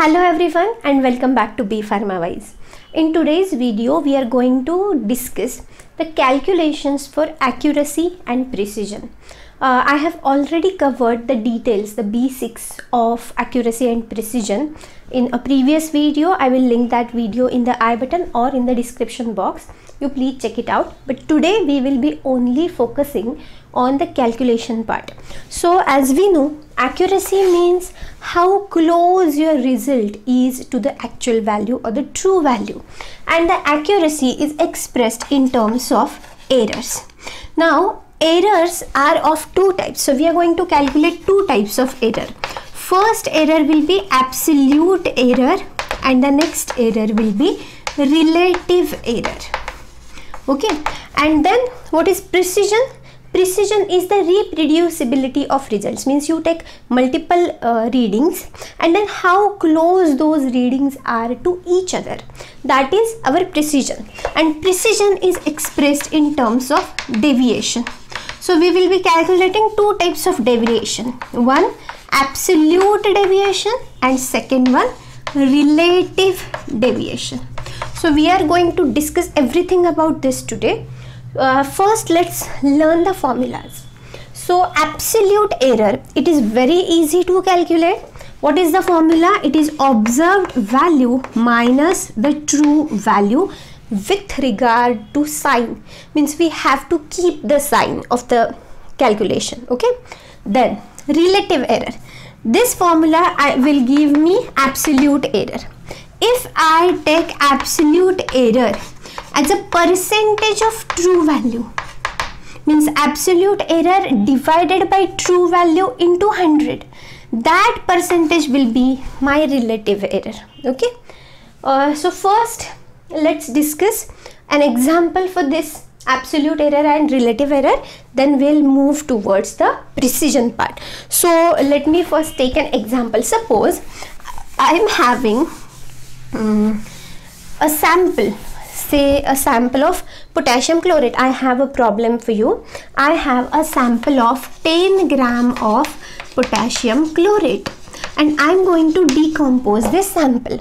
Hello everyone and welcome back to Be PharmaWise. In today's video we are going to discuss the calculations for accuracy and precision. Uh, I have already covered the details, the basics of accuracy and precision in a previous video. I will link that video in the i button or in the description box. You please check it out. But today we will be only focusing on the calculation part. So as we know, accuracy means how close your result is to the actual value or the true value. And the accuracy is expressed in terms of errors. Now errors are of two types so we are going to calculate two types of error first error will be absolute error and the next error will be relative error okay and then what is precision precision is the reproducibility of results means you take multiple uh, readings and then how close those readings are to each other that is our precision and precision is expressed in terms of deviation so we will be calculating two types of deviation. One absolute deviation and second one relative deviation. So we are going to discuss everything about this today. Uh, first let's learn the formulas. So absolute error, it is very easy to calculate. What is the formula? It is observed value minus the true value with regard to sign means we have to keep the sign of the calculation okay then relative error this formula I will give me absolute error if I take absolute error as a percentage of true value. Means absolute error divided by true value into 100 that percentage will be my relative error okay? Uh, so first let's discuss an example for this absolute error and relative error. Then we'll move towards the precision part. So let me first take an example. Suppose i'm having um, a sample say a sample of potassium chlorate i have a problem for you i have a sample of 10 gram of potassium chlorate and i'm going to decompose this sample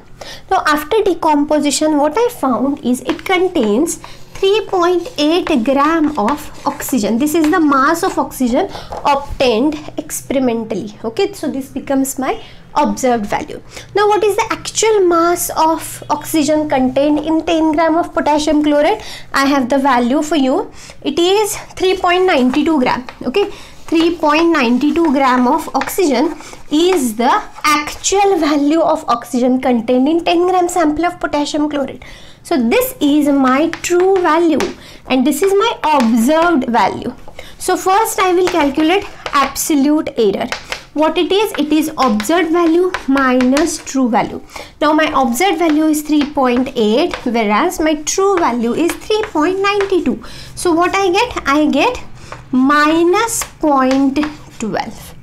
now after decomposition what I found is it contains 3.8 gram of oxygen. This is the mass of oxygen obtained experimentally. Okay, so this becomes my observed value. Now what is the actual mass of oxygen contained in 10 gram of potassium chloride? I have the value for you. It is 3.92 gram. Okay, 3.92 gram of oxygen is the actual value of oxygen contained in 10 gram sample of potassium chloride. So this is my true value and this is my observed value. So first I will calculate absolute error. What it is? It is observed value minus true value. Now my observed value is 3.8 whereas my true value is 3.92. So what I get? I get minus 0.12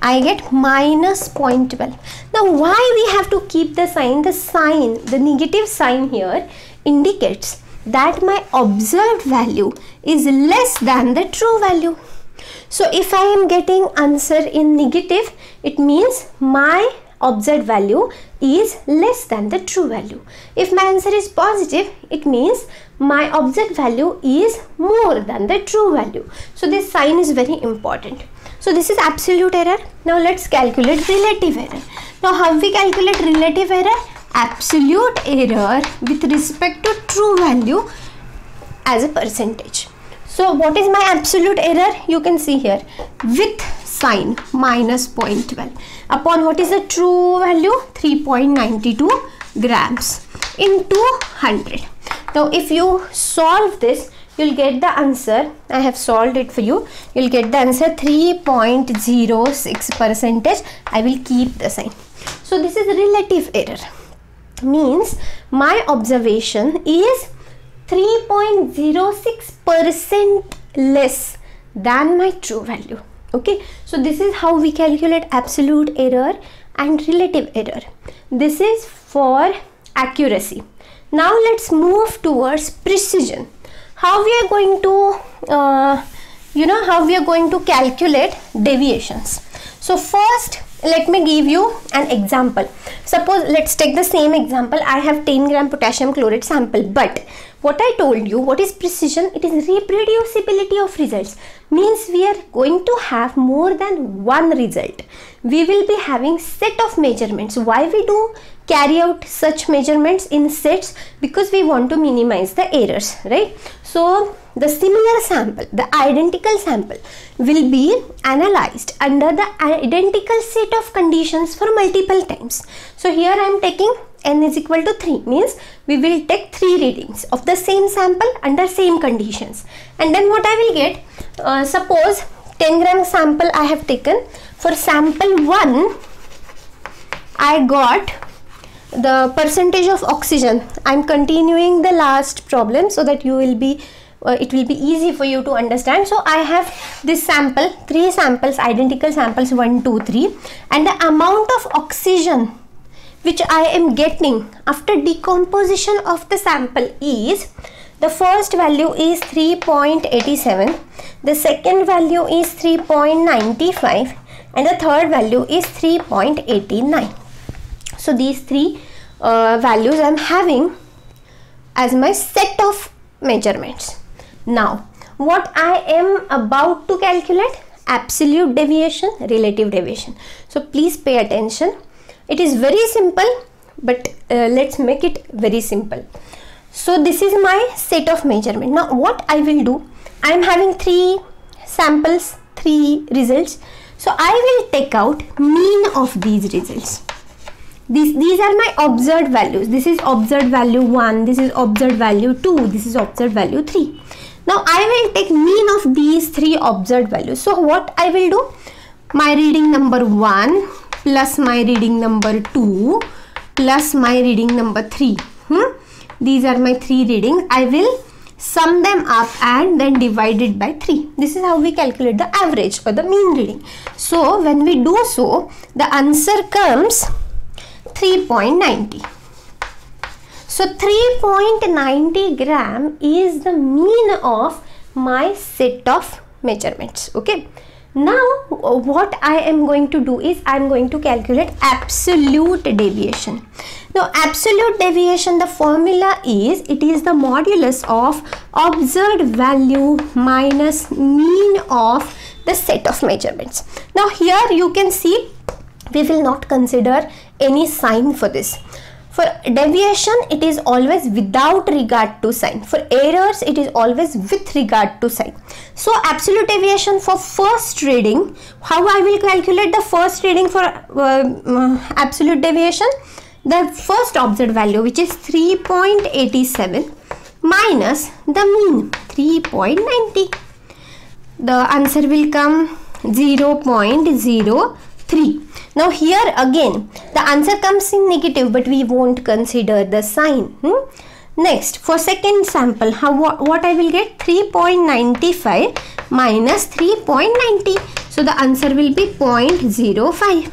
I get minus 0.12 now why we have to keep the sign the sign the negative sign here indicates that my observed value is less than the true value so if I am getting answer in negative it means my observed value is less than the true value. If my answer is positive, it means my observed value is more than the true value. So this sign is very important. So this is absolute error. Now let's calculate relative error. Now how we calculate relative error? Absolute error with respect to true value as a percentage. So what is my absolute error? You can see here. With sign minus 0.12 upon what is the true value? 3.92 grams into 100 now if you solve this you'll get the answer. I have solved it for you. You'll get the answer 3.06 percentage. I will keep the sign so this is relative error. Means my observation is 3.06 percent less than my true value. Okay? So this is how we calculate absolute error and relative error. This is for accuracy. Now let's move towards precision. How we are going to uh, you know how we are going to calculate deviations. So first let me give you an example. Suppose let's take the same example. I have 10 gram potassium chloride sample but what i told you what is precision? It is reproducibility of results. Means we are going to have more than one result. We will be having set of measurements. Why we do carry out such measurements in sets because we want to minimize the errors right? So the similar sample the identical sample will be analyzed under the identical set of conditions for multiple times. So here i am taking n is equal to 3 means we will take 3 readings of the same sample under same conditions. And then what i will get? Uh, suppose 10 gram sample i have taken. For sample 1 i got the percentage of oxygen. I'm continuing the last problem so that you will be uh, it will be easy for you to understand. So i have this sample three samples identical samples one two three and the amount of oxygen which i am getting after decomposition of the sample is the first value is 3.87 the second value is 3.95 and the third value is 3.89 so these three uh, values I'm having as my set of measurements. Now what I am about to calculate absolute deviation relative deviation. So please pay attention. It is very simple but uh, let's make it very simple. So this is my set of measurement. Now what I will do I am having three samples three results. So I will take out mean of these results these these are my observed values. This is observed value 1 this is observed value 2 this is observed value 3 now i will take mean of these three observed values. So what i will do? My reading number 1 plus my reading number 2 plus my reading number 3 hmm? these are my three readings. I will sum them up and then divide it by 3 this is how we calculate the average or the mean reading. So when we do so the answer comes 3.90. So 3.90 gram is the mean of my set of measurements. Okay. Now what I am going to do is I am going to calculate absolute deviation. Now absolute deviation the formula is it is the modulus of observed value minus mean of the set of measurements. Now here you can see we will not consider any sign for this. For deviation it is always without regard to sign. For errors it is always with regard to sign. So absolute deviation for first reading. How i will calculate the first reading for uh, uh, absolute deviation? The first observed value which is 3.87 minus the mean 3.90 the answer will come 0.03 now here again the answer comes in negative but we won't consider the sign. Hmm? Next for second sample how what, what I will get 3.95 minus 3.90 so the answer will be 0.05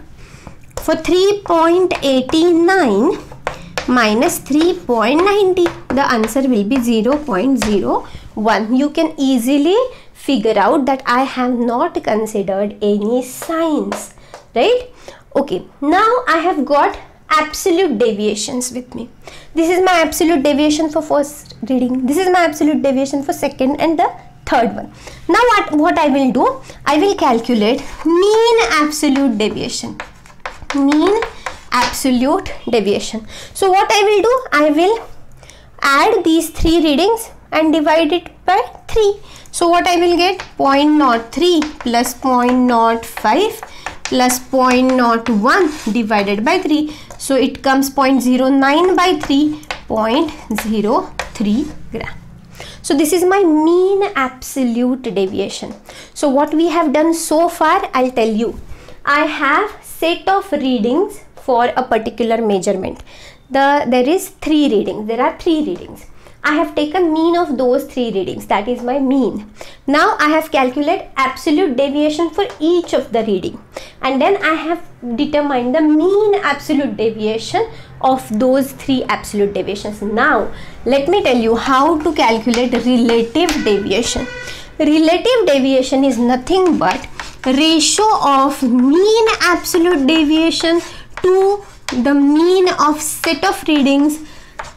for 3.89 minus 3.90 the answer will be 0.01 you can easily figure out that I have not considered any signs right okay now I have got absolute deviations with me. This is my absolute deviation for first reading. This is my absolute deviation for second and the third one. Now what what I will do? I will calculate mean absolute deviation. Mean absolute deviation. So what I will do? I will add these three readings and divide it by 3 so what I will get? 0.03 plus 0.05 plus 0.01 divided by 3 so it comes 0.09 by 3 0.03 gram. So this is my mean absolute deviation. So what we have done so far i'll tell you. I have set of readings for a particular measurement. The there is three readings. There are three readings I have taken mean of those three readings that is my mean. Now I have calculated absolute deviation for each of the reading and then I have determined the mean absolute deviation of those three absolute deviations. Now let me tell you how to calculate relative deviation. relative deviation is nothing but ratio of mean absolute deviation to the mean of set of readings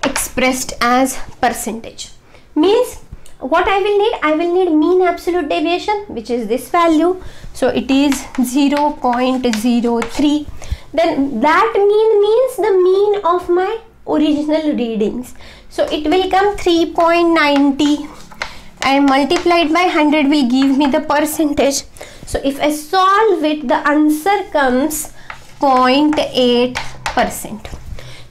expressed as percentage. Means what I will need? I will need mean absolute deviation which is this value. So it is 0.03 then that mean means the mean of my original readings. So it will come 3.90 and multiplied by 100 will give me the percentage. So if I solve it the answer comes 0.8 percent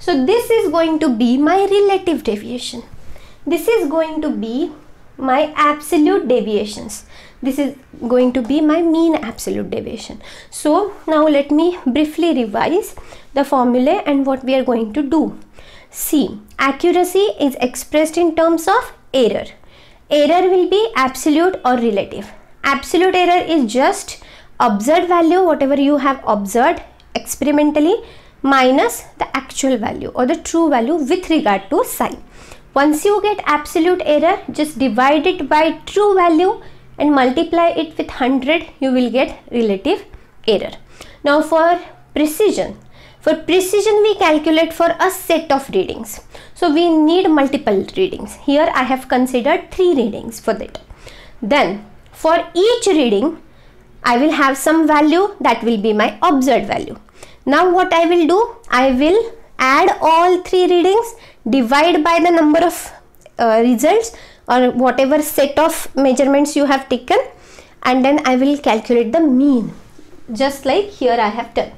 so this is going to be my relative deviation. This is going to be my absolute deviations. This is going to be my mean absolute deviation. So now let me briefly revise the formula and what we are going to do. See accuracy is expressed in terms of error. Error will be absolute or relative. Absolute error is just observed value whatever you have observed experimentally minus the actual value or the true value with regard to psi once you get absolute error, just divide it by true value and multiply it with 100, you will get relative error. Now for precision, for precision we calculate for a set of readings. So we need multiple readings. Here I have considered three readings for that. Then for each reading, I will have some value that will be my observed value. Now what I will do, I will add all three readings divide by the number of uh, results or whatever set of measurements you have taken and then I will calculate the mean. Just like here I have done.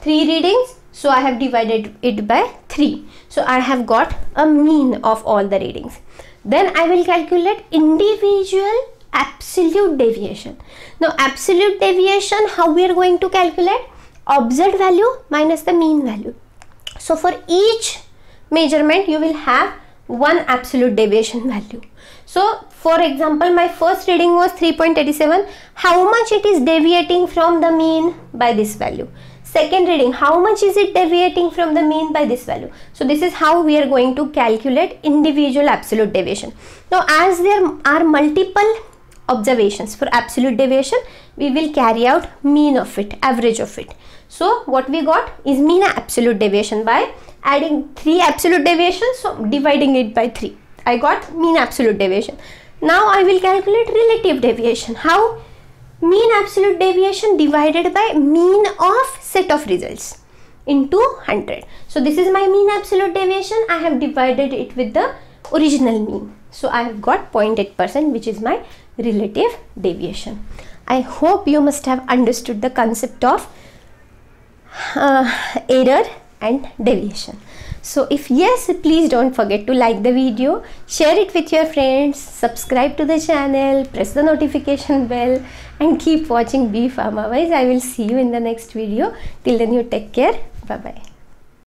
Three readings so I have divided it by 3 so I have got a mean of all the readings. Then I will calculate individual absolute deviation. Now absolute deviation how we are going to calculate observed value minus the mean value so for each measurement you will have one absolute deviation value. So for example my first reading was 3.87 how much it is deviating from the mean by this value. Second reading how much is it deviating from the mean by this value. So this is how we are going to calculate individual absolute deviation. Now as there are multiple observations. For absolute deviation we will carry out mean of it average of it. So what we got is mean absolute deviation by adding 3 absolute deviations so dividing it by 3 I got mean absolute deviation. Now I will calculate relative deviation. How? Mean absolute deviation divided by mean of set of results into 100 so this is my mean absolute deviation. I have divided it with the original mean so I have got 0.8 percent which is my relative deviation. I hope you must have understood the concept of uh, error and deviation. So if yes please don't forget to like the video share it with your friends subscribe to the channel press the notification bell and keep watching Be PharmaWise I will see you in the next video. Till then you take care. Bye bye